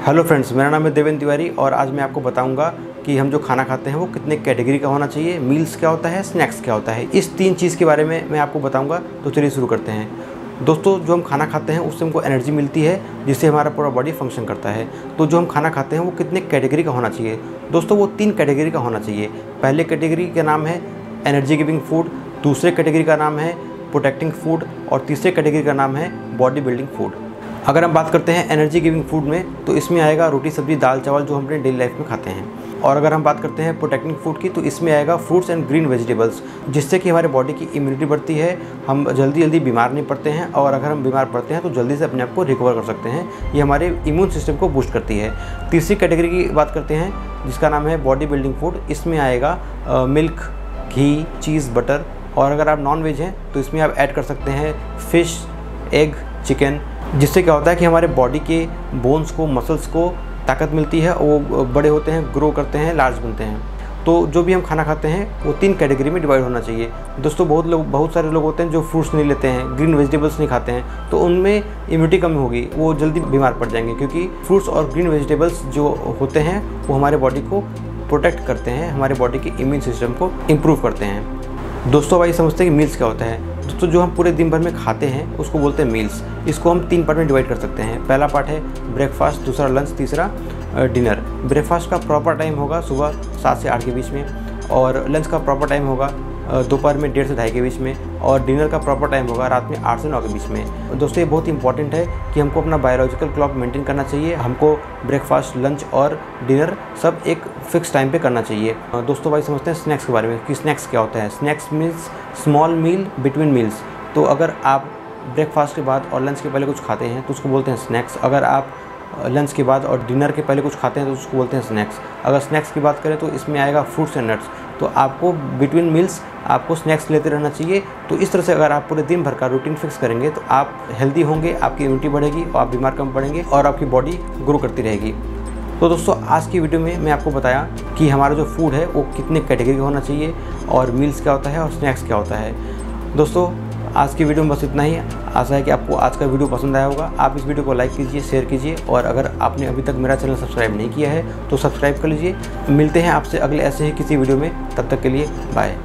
Hello friends, मेरा नाम है देवेंद्र तिवारी और आज मैं आपको बताऊँगा कि हम जो खाना खाते हैं वो कितने कैटेगरी का होना चाहिए, मील्स क्या होता है, स्नैक्स क्या होता है। इस तीन चीज़ के बारे में मैं आपको बताऊँगा तो चलिए शुरू करते हैं। दोस्तों, जो हम खाना खाते हैं उससे हमको एनर्जी मिलती है, जिससे हमारा पूरा बॉडी फ़ंक्शन करता है। तो जो हम खाना खाते हैं वो कितने कैटेगरी का होना चाहिए? दोस्तों, वो तीन कैटेगरी का होना चाहिए। पहले कैटेगरी का नाम है एनर्जी गिविंग फ़ूड, दूसरे कैटेगरी का नाम है प्रोटेक्टिंग फ़ूड और तीसरे कैटेगरी का नाम है बॉडी बिल्डिंग फ़ूड। अगर हम बात करते हैं एनर्जी गिविंग फ़ूड में तो इसमें आएगा रोटी, सब्ज़ी, दाल, चावल जो हम अपने डेली लाइफ में खाते हैं। और अगर हम बात करते हैं प्रोटेक्टिंग फ़ूड की तो इसमें आएगा फ्रूट्स एंड ग्रीन वेजिटेबल्स जिससे कि हमारे बॉडी की इम्यूनिटी बढ़ती है, हम जल्दी जल्दी बीमार नहीं पड़ते हैं, और अगर हम बीमार पड़ते हैं तो जल्दी से अपने आप को रिकवर कर सकते हैं। ये हमारे इम्यून सिस्टम को बूस्ट करती है। तीसरी कैटेगरी की बात करते हैं, जिसका नाम है बॉडी बिल्डिंग फ़ूड इसमें आएगा मिल्क घी चीज़ बटर और अगर आप नॉन वेज हैं तो इसमें आप ऐड कर सकते हैं फ़िश एग चिकन जिससे क्या होता है कि हमारे बॉडी के बोन्स को मसल्स को ताकत मिलती है वो बड़े होते हैं ग्रो करते हैं लार्ज बनते हैं। तो जो भी हम खाना खाते हैं, वो तीन कैटेगरी में डिवाइड होना चाहिए। दोस्तों, बहुत लोग, बहुत सारे लोग होते हैं जो फ्रूट्स नहीं लेते हैं ग्रीन वेजिटेबल्स नहीं खाते हैं तो उनमें इम्यूनिटी कमी होगी, वो जल्दी बीमार पड़ जाएँगे, क्योंकि फ्रूट्स और ग्रीन वेजिटेबल्स जो होते हैं, वो हमारे बॉडी को प्रोटेक्ट करते हैं, हमारे बॉडी के इम्यून सिस्टम को इम्प्रूव करते हैं। दोस्तों भाई समझते हैं कि मील्स क्या होता है। दोस्तों, जो हम पूरे दिन भर में खाते हैं, उसको बोलते हैं मील्स इसको हम तीन पार्ट में डिवाइड कर सकते हैं। पहला पार्ट है ब्रेकफास्ट दूसरा लंच तीसरा डिनर ब्रेकफास्ट का प्रॉपर टाइम होगा सुबह सात से आठ के बीच में और लंच का प्रॉपर टाइम होगा दोपहर में डेढ़ से ढाई के बीच में। और डिनर का प्रॉपर टाइम होगा रात में आठ से नौ के बीच में। दोस्तों, ये बहुत इंपॉर्टेंट है कि हमको अपना बायोलॉजिकल क्लॉक मेंटेन करना चाहिए। हमको ब्रेकफास्ट लंच और डिनर सब एक फिक्स टाइम पे करना चाहिए। दोस्तों, भाई, समझते हैं स्नैक्स के बारे में कि स्नैक्स क्या होता है। Snacks means small meal between meals तो अगर आप ब्रेकफास्ट के बाद और लंच के पहले कुछ खाते हैं तो उसको बोलते हैं स्नैक्स अगर आप लंच के बाद और डिनर के पहले कुछ खाते हैं तो उसको बोलते हैं स्नैक्स अगर स्नैक्स की बात करें तो इसमें आएगा फ्रूट्स एंड नट्स तो आपको बिटवीन मील्स आपको स्नैक्स लेते रहना चाहिए। तो इस तरह से अगर आप पूरे दिन भर का रूटीन फिक्स करेंगे तो आप हेल्दी होंगे, आपकी इम्यूनिटी बढ़ेगी और आप बीमार कम पड़ेंगे और आपकी बॉडी ग्रो करती रहेगी। तो दोस्तों, आज की वीडियो में मैं आपको बताया कि हमारा जो फ़ूड है वो कितने कैटेगरी का होना चाहिए और मील्स क्या होता है और स्नैक्स क्या होता है। दोस्तों आज की वीडियो में बस इतना ही। आशा है कि आपको आज का वीडियो पसंद आया होगा। आप इस वीडियो को लाइक कीजिए, शेयर कीजिए और अगर आपने अभी तक मेरा चैनल सब्सक्राइब नहीं किया है तो सब्सक्राइब कर लीजिए। मिलते हैं आपसे अगले ऐसे ही किसी वीडियो में। तब तक के लिए बाय।